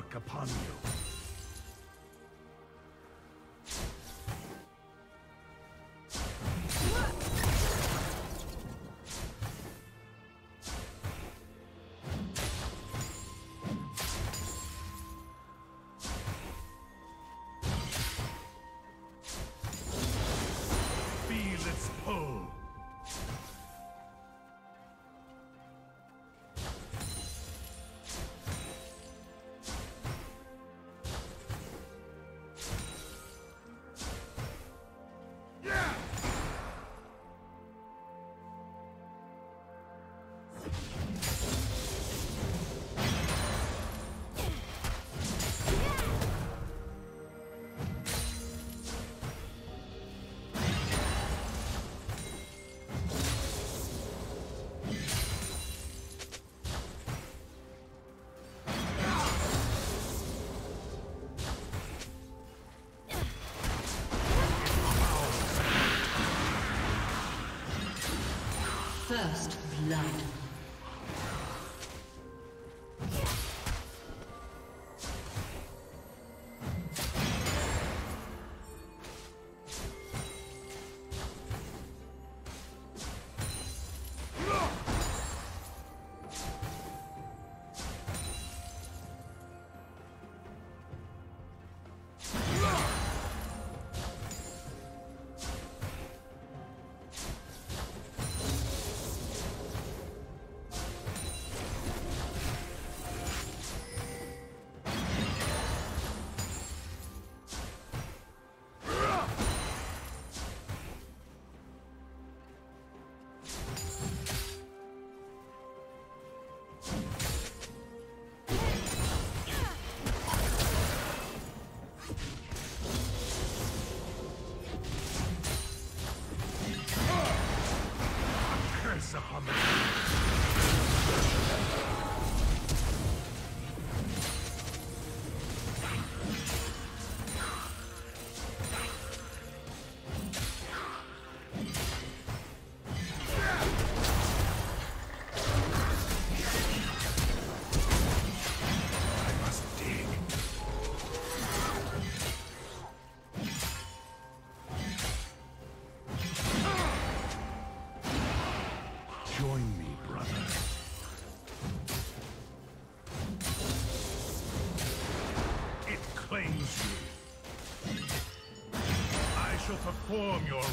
mark upon you. First blood.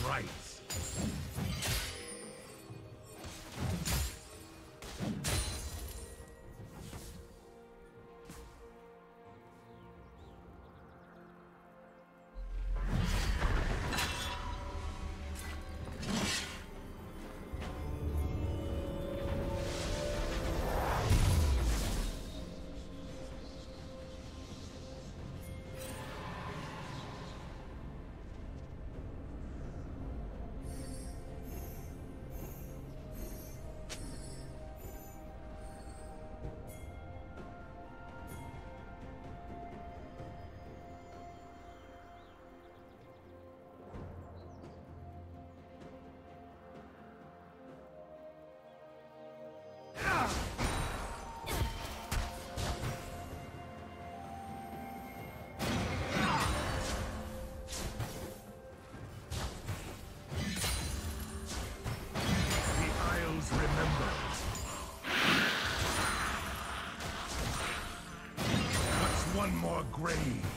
Perform grave?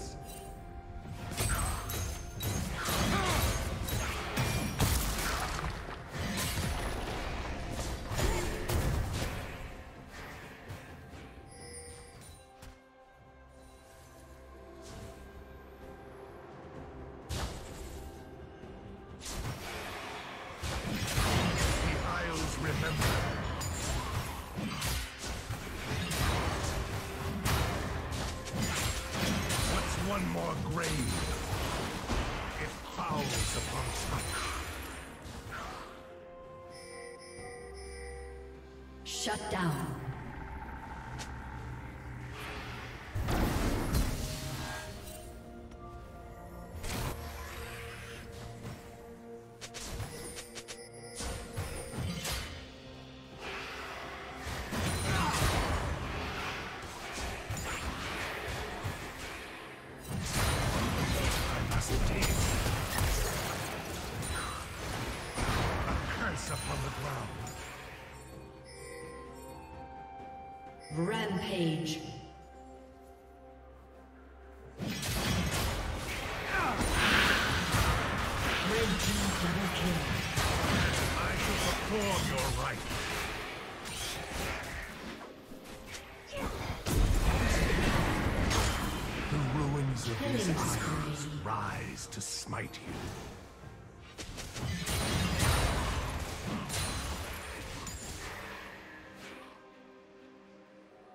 one more grave? It fouls upon touch. Shut down. Spree. rise to smite you.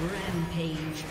Rampage.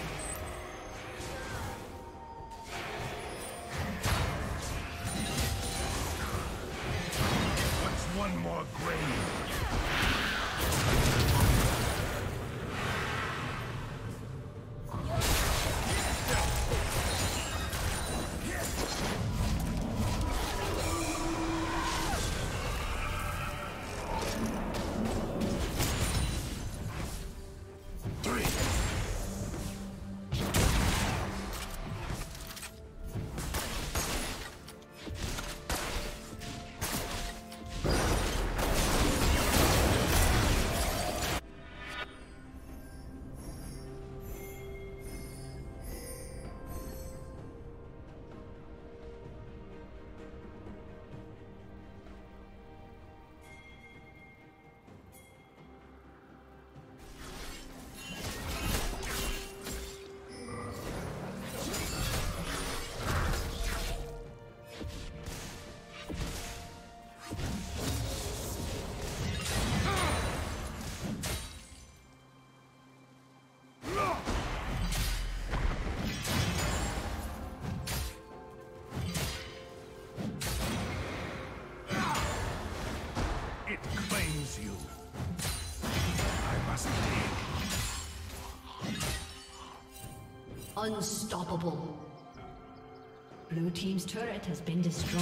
You. I must dig. Unstoppable. Blue team's turret has been destroyed.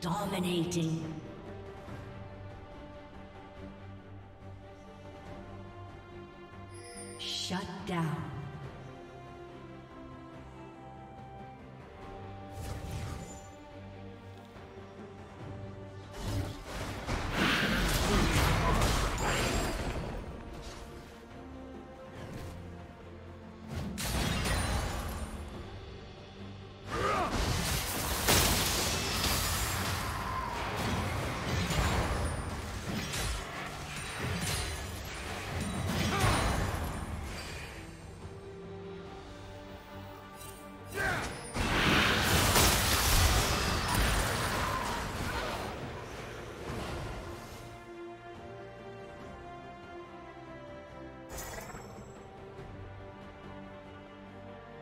Dominating.